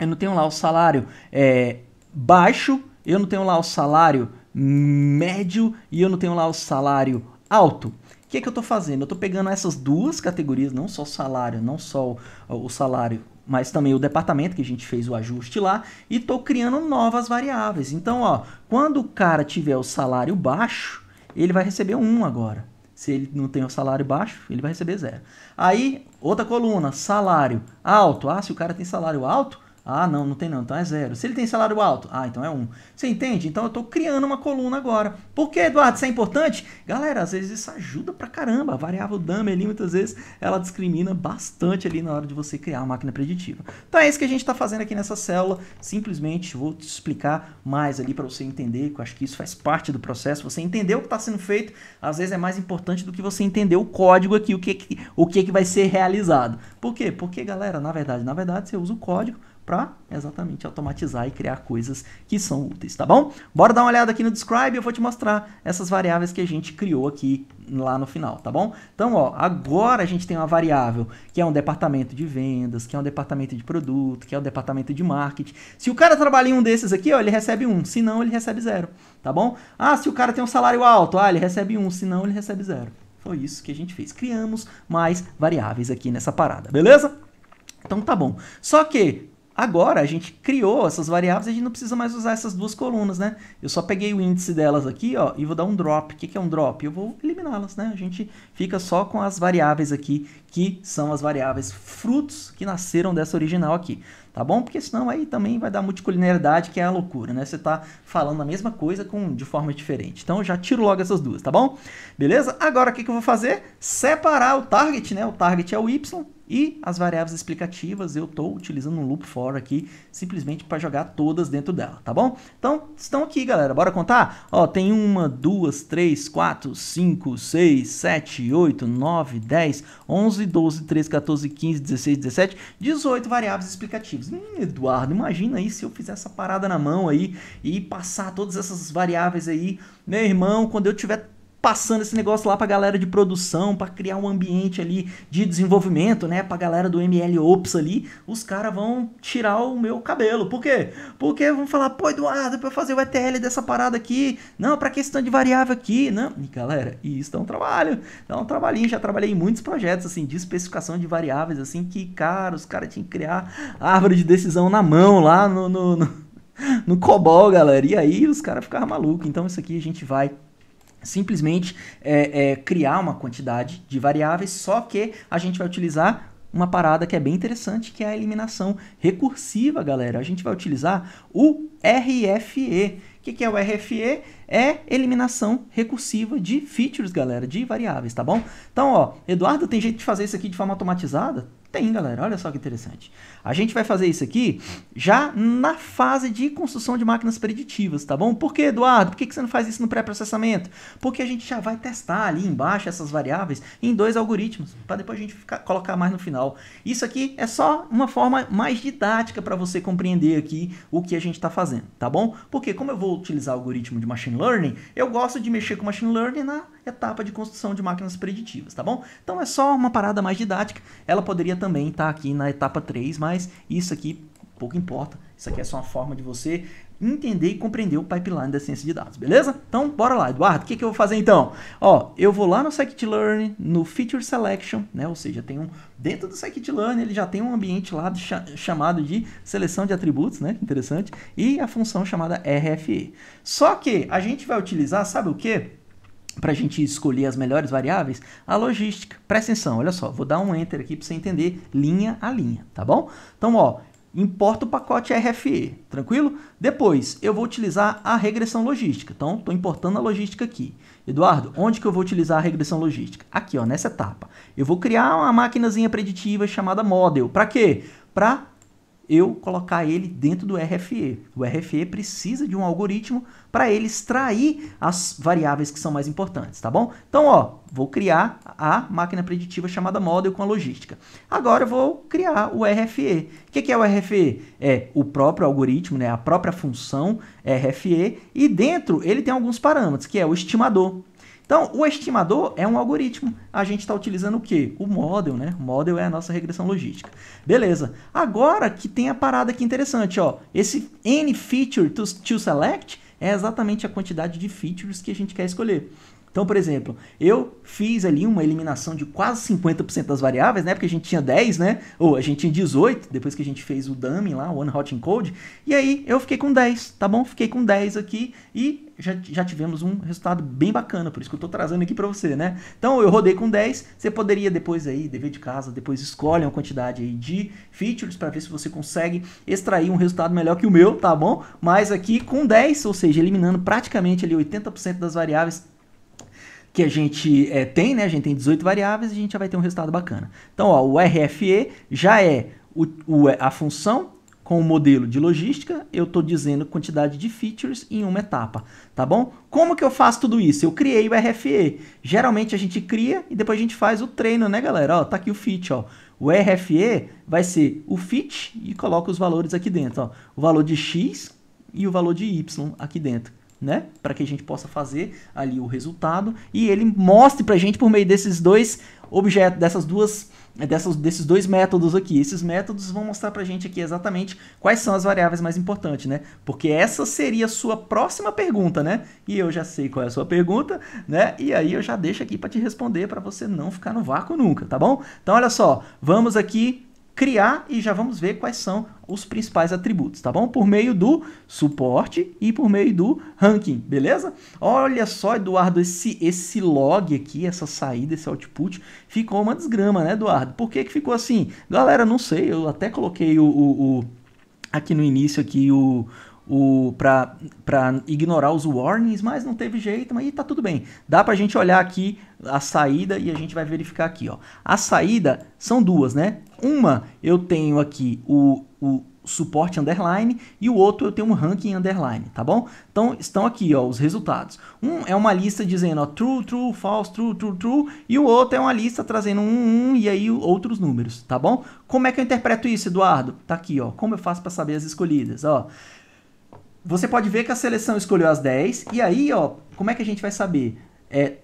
eu não tenho lá o salário é, baixo, eu não tenho lá o salário médio e eu não tenho lá o salário alto que, é que eu estou fazendo? Eu estou pegando essas duas categorias, não só salário, não só o, o salário, mas também o departamento que a gente fez o ajuste lá, e estou criando novas variáveis. Então, ó, quando o cara tiver o salário baixo, ele vai receber um agora. Se ele não tem o salário baixo, ele vai receber zero. Aí, outra coluna, salário alto. Ah, se o cara tem salário alto, ah, não, não tem não, então é zero. Se ele tem salário alto, ah, então é um. Você entende? Então eu estou criando uma coluna agora. Por que, Eduardo, isso é importante? Galera, às vezes isso ajuda pra caramba. A variável dummy ali, muitas vezes, ela discrimina bastante ali na hora de você criar uma máquina preditiva. Então é isso que a gente está fazendo aqui nessa célula. Simplesmente vou te explicar mais ali para você entender, que eu acho que isso faz parte do processo. Você entender o que está sendo feito, às vezes é mais importante do que você entender o código aqui, o que, o que, que vai ser realizado. Por quê? Porque, galera, na verdade, na verdade, você usa o código para exatamente automatizar e criar coisas que são úteis, tá bom? Bora dar uma olhada aqui no describe, eu vou te mostrar essas variáveis que a gente criou aqui lá no final, tá bom? Então, ó, agora a gente tem uma variável que é um departamento de vendas, que é um departamento de produto, que é um departamento de marketing. Se o cara trabalha em um desses aqui, ó, ele recebe um, se não, ele recebe zero, tá bom? Ah, se o cara tem um salário alto, ah, ele recebe um, se não, ele recebe zero. Foi isso que a gente fez. Criamos mais variáveis aqui nessa parada, beleza? Então tá bom. Só que Agora a gente criou essas variáveis e a gente não precisa mais usar essas duas colunas, né? Eu só peguei o índice delas aqui, ó, e vou dar um drop. O que, que é um drop? Eu vou eliminá-las, né? A gente fica só com as variáveis aqui, que são as variáveis frutos que nasceram dessa original aqui, tá bom? Porque senão aí também vai dar multicolinaridade, que é a loucura, né? Você tá falando a mesma coisa com, de forma diferente. Então eu já tiro logo essas duas, tá bom? Beleza? Agora o que, que eu vou fazer? Separar o target, né? O target é o Y, e as variáveis explicativas eu estou utilizando um loop for aqui, simplesmente para jogar todas dentro dela, tá bom? Então, estão aqui, galera. Bora contar? Ó, tem uma, duas, três, quatro, cinco, seis, sete, oito, nove, dez, onze, doze, treze, 14, 15, 16, 17, 18 variáveis explicativas. Hum, Eduardo, imagina aí se eu fizer essa parada na mão aí e passar todas essas variáveis aí. Meu irmão, quando eu tiver passando esse negócio lá para a galera de produção, para criar um ambiente ali de desenvolvimento, né, para a galera do ML Ops ali, os caras vão tirar o meu cabelo. Por quê? Porque vão falar, pô, Eduardo, para fazer o ETL dessa parada aqui, não, para questão de variável aqui, não. E galera, isso é um trabalho, é um trabalhinho, já trabalhei em muitos projetos assim de especificação de variáveis assim que, cara, os caras tinham que criar árvore de decisão na mão lá no no, no, <laughs> no COBOL, galera. E aí os caras ficavam malucos. Então isso aqui a gente vai simplesmente é, é, criar uma quantidade de variáveis, só que a gente vai utilizar uma parada que é bem interessante, que é a eliminação recursiva, galera. A gente vai utilizar o RFE. O que, que é o RFE? É eliminação recursiva de features, galera, de variáveis, tá bom? Então, ó, Eduardo, tem jeito de fazer isso aqui de forma automatizada? Tem, galera. Olha só que interessante. A gente vai fazer isso aqui já na fase de construção de máquinas preditivas, tá bom? Por que, Eduardo? Por que você não faz isso no pré-processamento? Porque a gente já vai testar ali embaixo essas variáveis em dois algoritmos, para depois a gente ficar, colocar mais no final. Isso aqui é só uma forma mais didática para você compreender aqui o que a gente está fazendo, tá bom? Porque como eu vou utilizar algoritmo de machine learning, eu gosto de mexer com machine learning na etapa de construção de máquinas preditivas, tá bom? Então é só uma parada mais didática. Ela poderia também estar tá aqui na etapa 3, mas isso aqui pouco importa. Isso aqui é só uma forma de você entender e compreender o pipeline da ciência de dados, beleza? Então, bora lá, Eduardo, o que, que eu vou fazer então? Ó, eu vou lá no scikit-learn, no Feature Selection, né? Ou seja, tem um dentro do scikit-learn ele já tem um ambiente lá de, chamado de seleção de atributos, né? Interessante, e a função chamada RFE. Só que a gente vai utilizar, sabe o que? Para a gente escolher as melhores variáveis, a logística. Presta atenção, olha só, vou dar um enter aqui para você entender linha a linha, tá bom? Então, ó, importa o pacote RFE, tranquilo? Depois, eu vou utilizar a regressão logística. Então, estou importando a logística aqui. Eduardo, onde que eu vou utilizar a regressão logística? Aqui, ó, nessa etapa. Eu vou criar uma maquinazinha preditiva chamada model. Para quê? Para eu colocar ele dentro do RFE. O RFE precisa de um algoritmo para ele extrair as variáveis que são mais importantes, tá bom? Então, ó, vou criar a máquina preditiva chamada model com a logística. Agora eu vou criar o RFE. O que é o RFE? É o próprio algoritmo, né, a própria função RFE, e dentro ele tem alguns parâmetros, que é o estimador. Então, o estimador é um algoritmo. A gente está utilizando o quê? O model, né? O model é a nossa regressão logística. Beleza. Agora que tem a parada aqui interessante, ó. Esse n feature to, to select é exatamente a quantidade de features que a gente quer escolher. Então, por exemplo, eu fiz ali uma eliminação de quase 50% das variáveis, né? Porque a gente tinha 10, né? Ou a gente tinha 18, depois que a gente fez o dummy lá, o One Hot Encode. E aí eu fiquei com 10, tá bom? Fiquei com 10 aqui e já, já tivemos um resultado bem bacana, por isso que eu estou trazendo aqui para você, né? Então eu rodei com 10, você poderia depois aí, dever de casa, depois escolhe uma quantidade aí de features para ver se você consegue extrair um resultado melhor que o meu, tá bom? Mas aqui com 10, ou seja, eliminando praticamente ali 80% das variáveis que a gente é, tem, né? A gente tem 18 variáveis e a gente já vai ter um resultado bacana. Então, ó, o RFE já é o, o, a função com o modelo de logística, eu estou dizendo quantidade de features em uma etapa, tá bom? Como que eu faço tudo isso? Eu criei o RFE. Geralmente a gente cria e depois a gente faz o treino, né, galera? Ó, tá aqui o fit, ó. O RFE vai ser o fit e coloca os valores aqui dentro, ó. O valor de x e o valor de y aqui dentro né? Para que a gente possa fazer ali o resultado e ele mostre para a gente por meio desses dois objetos, dessas duas, dessas, desses dois métodos aqui. Esses métodos vão mostrar para a gente aqui exatamente quais são as variáveis mais importantes, né? Porque essa seria a sua próxima pergunta, né? E eu já sei qual é a sua pergunta, né? E aí eu já deixo aqui para te responder para você não ficar no vácuo nunca, tá bom? Então olha só, vamos aqui criar e já vamos ver quais são os principais atributos, tá bom? Por meio do suporte e por meio do ranking, beleza? Olha só, Eduardo, esse, esse log aqui, essa saída, esse output, ficou uma desgrama, né, Eduardo? Por que que ficou assim? Galera, não sei, eu até coloquei o, o, o aqui no início aqui o, o para ignorar os warnings, mas não teve jeito, mas tá tudo bem. Dá para a gente olhar aqui a saída e a gente vai verificar aqui, ó. A saída são duas, né? Uma eu tenho aqui o, o suporte underline e o outro eu tenho um ranking underline, tá bom? Então estão aqui, ó, os resultados. Um é uma lista dizendo ó, true, true, false, true, true, true e o outro é uma lista trazendo um, um e aí outros números, tá bom? Como é que eu interpreto isso, Eduardo? Tá aqui, ó. Como eu faço para saber as escolhidas, ó? Você pode ver que a seleção escolheu as 10, e aí, ó, como é que a gente vai saber? É,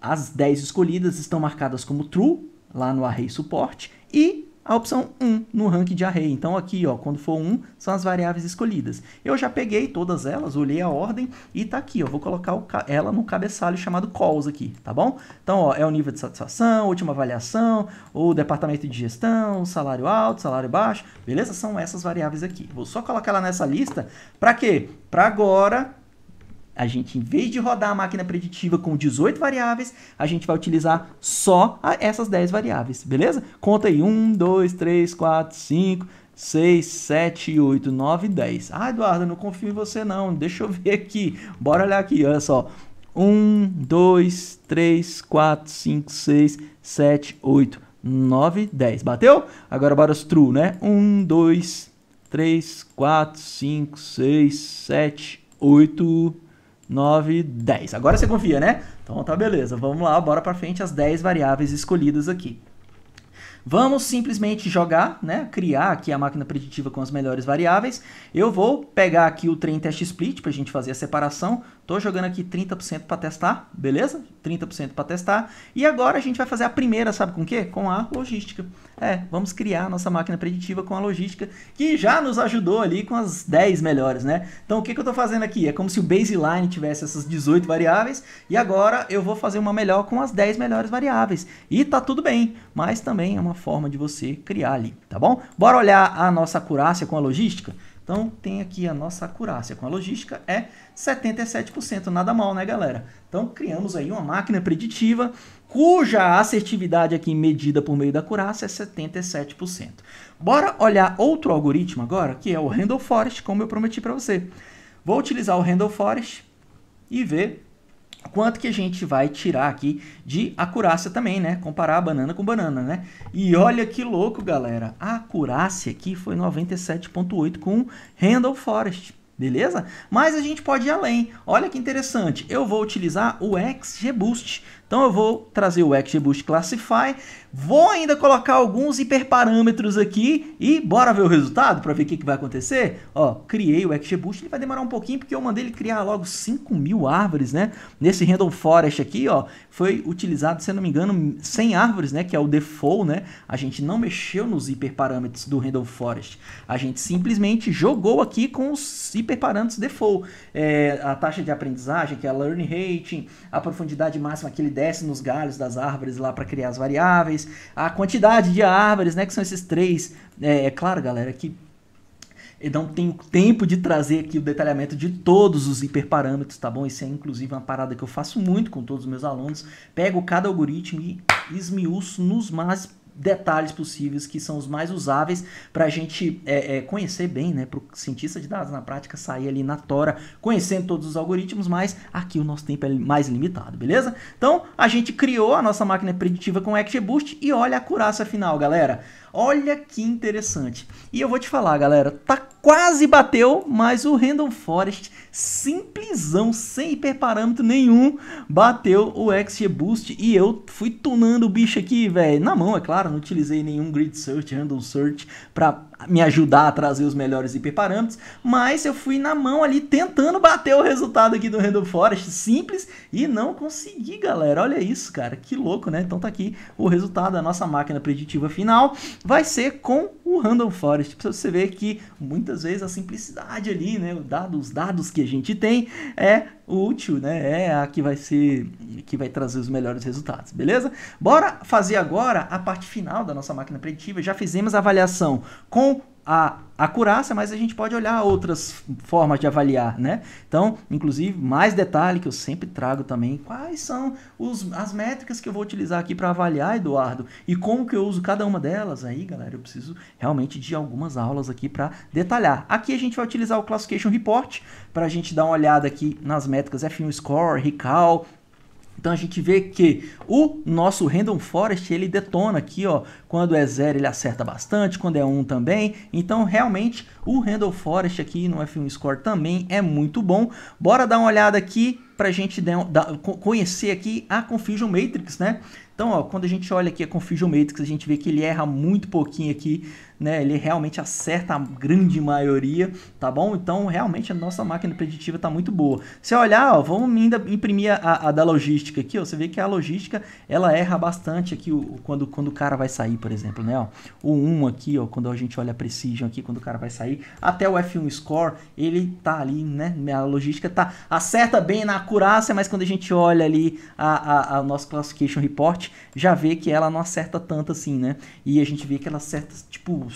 as 10 escolhidas estão marcadas como true, lá no array suporte, e a opção 1 no ranking de array. Então aqui, ó, quando for 1, são as variáveis escolhidas. Eu já peguei todas elas, olhei a ordem e tá aqui, ó, vou colocar ela no cabeçalho chamado calls aqui, tá bom? Então, ó, é o nível de satisfação, última avaliação, o departamento de gestão, salário alto, salário baixo, beleza? São essas variáveis aqui. Vou só colocar ela nessa lista, para quê? Para agora a gente, em vez de rodar a máquina preditiva com 18 variáveis, a gente vai utilizar só essas 10 variáveis, beleza? Conta aí, 1, 2, 3, 4, 5, 6, 7, 8, 9, 10. Ah, Eduardo, não confio em você não, deixa eu ver aqui. Bora olhar aqui, olha só. 1, 2, 3, 4, 5, 6, 7, 8, 9, 10. Bateu? Agora bora os true, né? 1, 2, 3, 4, 5, 6, 7, 8, 9, 10. Agora você confia, né? Então tá beleza. Vamos lá, bora para frente as 10 variáveis escolhidas aqui. Vamos simplesmente jogar, né, criar aqui a máquina preditiva com as melhores variáveis. Eu vou pegar aqui o train test split para a gente fazer a separação. Estou jogando aqui 30% para testar, beleza? 30% para testar. E agora a gente vai fazer a primeira, sabe com o quê? Com a logística. É, vamos criar a nossa máquina preditiva com a logística que já nos ajudou ali com as 10 melhores, né? Então o que, que eu estou fazendo aqui? É como se o baseline tivesse essas 18 variáveis e agora eu vou fazer uma melhor com as 10 melhores variáveis. E tá tudo bem, mas também é uma forma de você criar ali, tá bom? Bora olhar a nossa acurácia com a logística? Então, tem aqui a nossa acurácia com a logística, é 77%, nada mal, né, galera? Então, criamos aí uma máquina preditiva cuja assertividade aqui medida por meio da acurácia é 77%. Bora olhar outro algoritmo agora, que é o Randall Forest, como eu prometi para você. Vou utilizar o Randall Forest e ver quanto que a gente vai tirar aqui de acurácia também, né? Comparar banana com banana, né? E olha que louco, galera. A acurácia aqui foi 97.8 com Randall Forest. Beleza? Mas a gente pode ir além. Olha que interessante. Eu vou utilizar o XGBoost. Então eu vou trazer o XGBoost Classify, vou ainda colocar alguns hiperparâmetros aqui e bora ver o resultado para ver o que, que vai acontecer. Ó, criei o XGBoost, ele vai demorar um pouquinho porque eu mandei ele criar logo 5 mil árvores, né? Nesse Random Forest aqui, ó, foi utilizado, se não me engano, 100 árvores, né? Que é o default, né? A gente não mexeu nos hiperparâmetros do Random Forest. A gente simplesmente jogou aqui com os hiperparâmetros default. É, a taxa de aprendizagem, que é a learning rating, a profundidade máxima que ele desce nos galhos das árvores lá para criar as variáveis, a quantidade de árvores, né, que são esses três. É, é claro, galera, que não tenho tempo de trazer aqui o detalhamento de todos os hiperparâmetros, tá bom? Isso é inclusive uma parada que eu faço muito com todos os meus alunos. Pego cada algoritmo e esmiuço nos mais detalhes possíveis que são os mais usáveis para a gente é, é, conhecer bem, né? Para o cientista de dados na prática sair ali na tora, conhecendo todos os algoritmos, mas aqui o nosso tempo é mais limitado, beleza? Então a gente criou a nossa máquina preditiva com XGBoost e olha a acurácia final, galera. Olha que interessante. E eu vou te falar, galera, tá quase bateu, mas o Random Forest, simplesão, sem hiperparâmetro nenhum, bateu o XGBoost e eu fui tunando o bicho aqui, velho, na mão, é claro, não utilizei nenhum Grid Search, Random Search para me ajudar a trazer os melhores hiperparâmetros, mas eu fui na mão ali tentando bater o resultado aqui do Random Forest, simples, e não consegui, galera. Olha isso, cara, que louco, né? Então tá aqui o resultado da nossa máquina preditiva final, vai ser com o Random Forest. Pra você ver que muitas vezes a simplicidade ali, né, os dados que a gente tem é útil, né? É a que vai ser que vai trazer os melhores resultados, beleza? Bora fazer agora a parte final da nossa máquina preditiva. Já fizemos a avaliação com a acurácia, mas a gente pode olhar outras formas de avaliar, né? Então, inclusive, mais detalhe que eu sempre trago também, quais são os, as métricas que eu vou utilizar aqui para avaliar, Eduardo, e como que eu uso cada uma delas. Aí, galera, eu preciso realmente de algumas aulas aqui para detalhar. Aqui a gente vai utilizar o Classification Report para a gente dar uma olhada aqui nas métricas F1 Score, Recall, então a gente vê que o nosso Random Forest ele detona aqui, ó, quando é 0 ele acerta bastante, quando é 1 um também. Então realmente o Random Forest aqui no F1 Score também é muito bom. Bora dar uma olhada aqui para a gente conhecer aqui a Confusion Matrix, né? Então, ó, quando a gente olha aqui a Confusion Matrix, a gente vê que ele erra muito pouquinho aqui né? Ele realmente acerta a grande maioria, tá bom? Então, realmente a nossa máquina preditiva está muito boa. Se olhar, ó, vamos ainda imprimir a, a, da logística aqui, ó, você vê que a logística ela erra bastante aqui o, quando, quando o cara vai sair, por exemplo, né? Ó, o 1 aqui, ó, quando a gente olha a Precision aqui, quando o cara vai sair, até o F1 Score, ele tá ali, né? A logística tá acerta bem na acurácia, mas quando a gente olha ali a, a, a nosso Classification Report, já vê que ela não acerta tanto assim, né? E a gente vê que ela acerta, tipo,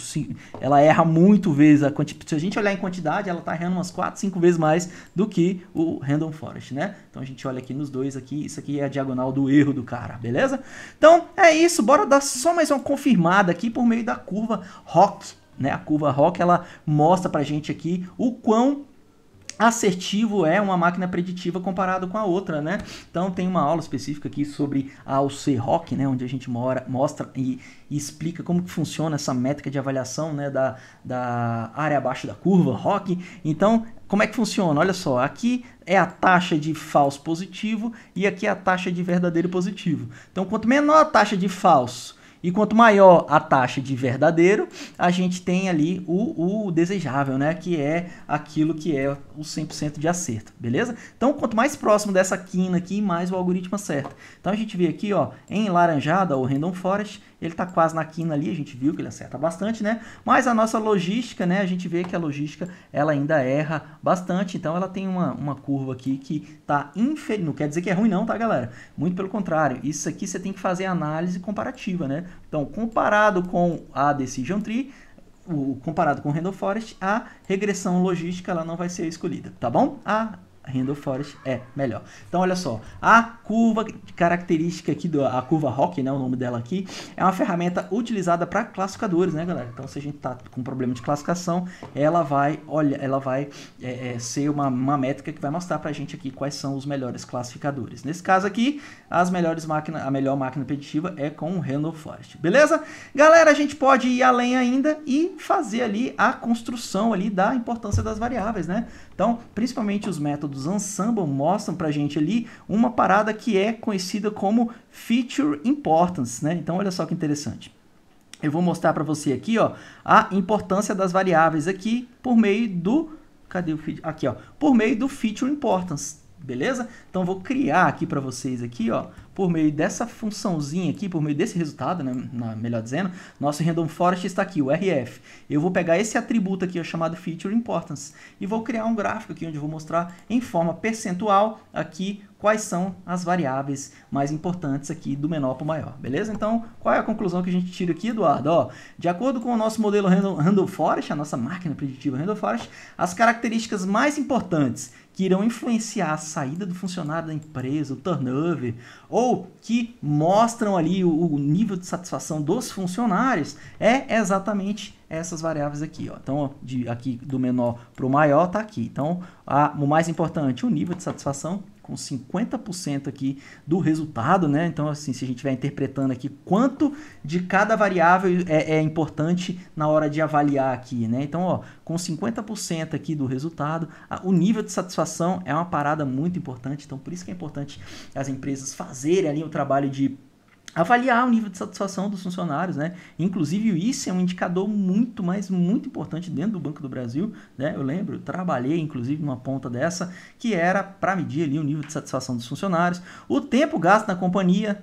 ela erra muito vezes. A Se a gente olhar em quantidade, ela está errando umas 4, 5 vezes mais do que o Random Forest, né? Então a gente olha aqui nos dois aqui, isso aqui é a diagonal do erro do cara, beleza? Então é isso, bora dar só mais uma confirmada aqui por meio da curva ROC, né? A curva ROC, ela mostra pra gente aqui o quão assertivo é uma máquina preditiva comparado com a outra, né? Então tem uma aula específica aqui sobre a AUC-ROC, né? Onde a gente mora, mostra e, e, explica como que funciona essa métrica de avaliação, né? Da, da área abaixo da curva, ROC. Então, como é que funciona? Olha só, aqui é a taxa de falso positivo e aqui é a taxa de verdadeiro positivo. Então, quanto menor a taxa de falso E quanto maior a taxa de verdadeiro, a gente tem ali o, o desejável, né? Que é aquilo que é o 100% de acerto, beleza? Então, quanto mais próximo dessa quina aqui, mais o algoritmo acerta. Então, a gente vê aqui, ó, em laranjada, o Random Forest, ele está quase na quina ali, a gente viu que ele acerta bastante, né? Mas a nossa logística, né? A gente vê que a logística, ela ainda erra bastante, então ela tem uma, uma curva aqui que está inferior, não quer dizer que é ruim não, tá, galera? Muito pelo contrário, isso aqui você tem que fazer análise comparativa, né? Então, comparado com a Decision Tree, o, comparado com o Randall Forest, a regressão logística ela não vai ser escolhida, tá bom? A Randall Forest é melhor. Então, olha só, a curva de característica aqui, do, a curva Rock, né, o nome dela aqui, é uma ferramenta utilizada para classificadores, né, galera? Então, se a gente tá com problema de classificação, ela vai, olha, ela vai é, é, ser uma, uma métrica que vai mostrar para a gente aqui quais são os melhores classificadores. Nesse caso aqui, as melhores máquinas, a melhor máquina preditiva é com o Randall Forest, beleza? Galera, a gente pode ir além ainda e fazer ali a construção ali da importância das variáveis, né? Então, principalmente os métodos Ensemble mostram para a gente ali uma parada que é conhecida como Feature Importance, né? Então, olha só que interessante. Eu vou mostrar para você aqui, ó, a importância das variáveis aqui por meio do cadê o aqui, ó, por meio do Feature Importance, beleza? Então, vou criar aqui para vocês aqui, ó, por meio dessa funçãozinha aqui, por meio desse resultado, né, melhor dizendo, nosso random forest está aqui, o RF. Eu vou pegar esse atributo aqui, chamado feature importance, e vou criar um gráfico aqui onde eu vou mostrar em forma percentual aqui quais são as variáveis mais importantes aqui do menor para o maior, beleza? Então, qual é a conclusão que a gente tira aqui, Eduardo? Ó, de acordo com o nosso modelo Random, Random Forest, a nossa máquina preditiva Random Forest, as características mais importantes que irão influenciar a saída do funcionário da empresa, o turnover, ou que mostram ali o, o nível de satisfação dos funcionários, é exatamente essas variáveis aqui. Ó. Então, de, aqui do menor para o maior está aqui. Então, a, o mais importante, o nível de satisfação com 50% aqui do resultado, né? Então, assim, se a gente estiver interpretando aqui quanto de cada variável é, é, importante na hora de avaliar aqui, né? Então, ó, com 50% aqui do resultado, a, o nível de satisfação é uma parada muito importante. Então, por isso que é importante as empresas fazerem ali o trabalho de avaliar o nível de satisfação dos funcionários, né? Inclusive isso é um indicador muito, mais muito importante dentro do Banco do Brasil, né? Eu lembro, trabalhei inclusive numa ponta dessa que era para medir ali o nível de satisfação dos funcionários, o tempo gasto na companhia,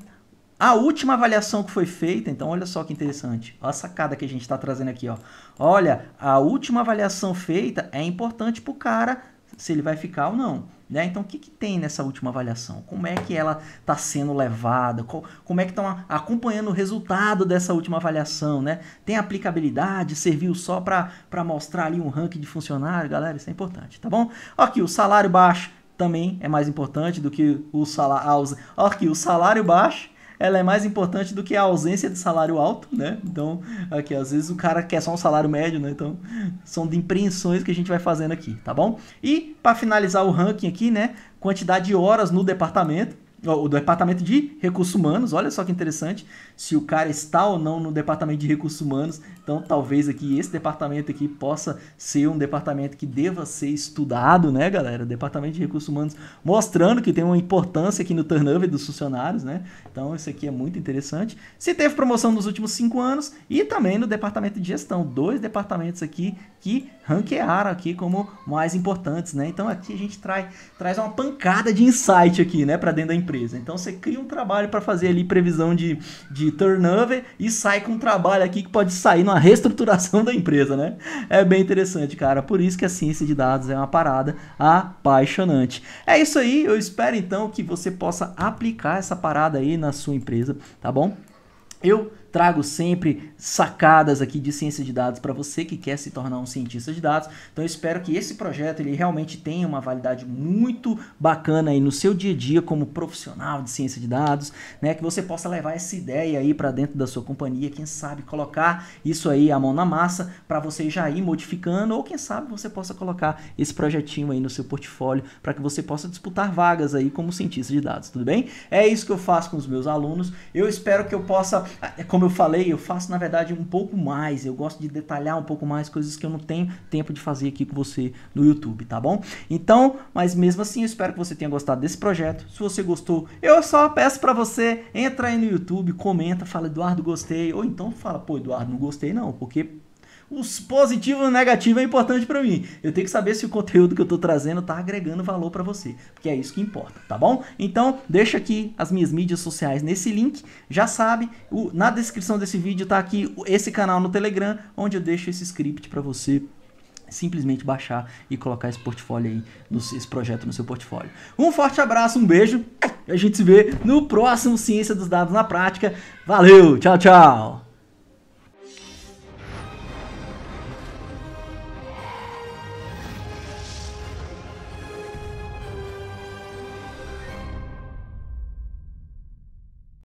a última avaliação que foi feita, então olha só que interessante, olha a sacada que a gente está trazendo aqui, ó. Olha, a última avaliação feita é importante para o cara se ele vai ficar ou não. Né? Então, o que, que tem nessa última avaliação? Como é que ela está sendo levada? Como é que estão acompanhando o resultado dessa última avaliação? Né? Tem aplicabilidade? Serviu só para mostrar ali um ranking de funcionário? Galera, isso é importante, tá bom? Aqui, o salário baixo também é mais importante do que o salário... Aqui, o salário baixo ela é mais importante do que a ausência de salário alto, né? Então, aqui, às vezes o cara quer só um salário médio, né? Então, são de impreensões que a gente vai fazendo aqui, tá bom? E, para finalizar o ranking aqui, né? Quantidade de horas no departamento o departamento de recursos humanos, olha só que interessante, se o cara está ou não no departamento de recursos humanos, então talvez aqui esse departamento aqui possa ser um departamento que deva ser estudado, né, galera? Departamento de recursos humanos mostrando que tem uma importância aqui no turnover dos funcionários, né? Então isso aqui é muito interessante. Se teve promoção nos últimos cinco anos e também no departamento de gestão, dois departamentos aqui que ranquearam aqui como mais importantes, né? Então aqui a gente traz, traz uma pancada de insight aqui, né, para dentro da empresa. Então você cria um trabalho para fazer ali previsão de, de turnover e sai com um trabalho aqui que pode sair numa reestruturação <laughs> da empresa, né? É bem interessante, cara. Por isso que a ciência de dados é uma parada apaixonante. É isso aí, eu espero então que você possa aplicar essa parada aí na sua empresa, tá bom? Eu trago sempre sacadas aqui de ciência de dados para você que quer se tornar um cientista de dados. Então eu espero que esse projeto ele realmente tenha uma validade muito bacana aí no seu dia a dia como profissional de ciência de dados, né? Que você possa levar essa ideia aí para dentro da sua companhia, quem sabe colocar isso aí a mão na massa para você já ir modificando ou quem sabe você possa colocar esse projetinho aí no seu portfólio para que você possa disputar vagas aí como cientista de dados, tudo bem? É isso que eu faço com os meus alunos. Eu espero que eu possa, como como eu falei, eu faço na verdade um pouco mais. Eu gosto de detalhar um pouco mais coisas que eu não tenho tempo de fazer aqui com você no YouTube, tá bom? Então, mas mesmo assim, eu espero que você tenha gostado desse projeto. Se você gostou, eu só peço para você entra aí no YouTube, comenta, fala Eduardo gostei, ou então fala, pô, Eduardo não gostei não, porque os positivos e negativos é importante para mim. Eu tenho que saber se o conteúdo que eu tô trazendo tá agregando valor para você, porque é isso que importa, tá bom? Então, deixa aqui as minhas mídias sociais nesse link. Já sabe, o, na descrição desse vídeo tá aqui esse canal no Telegram, onde eu deixo esse script para você simplesmente baixar e colocar esse portfólio aí, esse projeto no seu portfólio. Um forte abraço, um beijo. A gente se vê no próximo Ciência dos Dados na Prática. Valeu, tchau, tchau.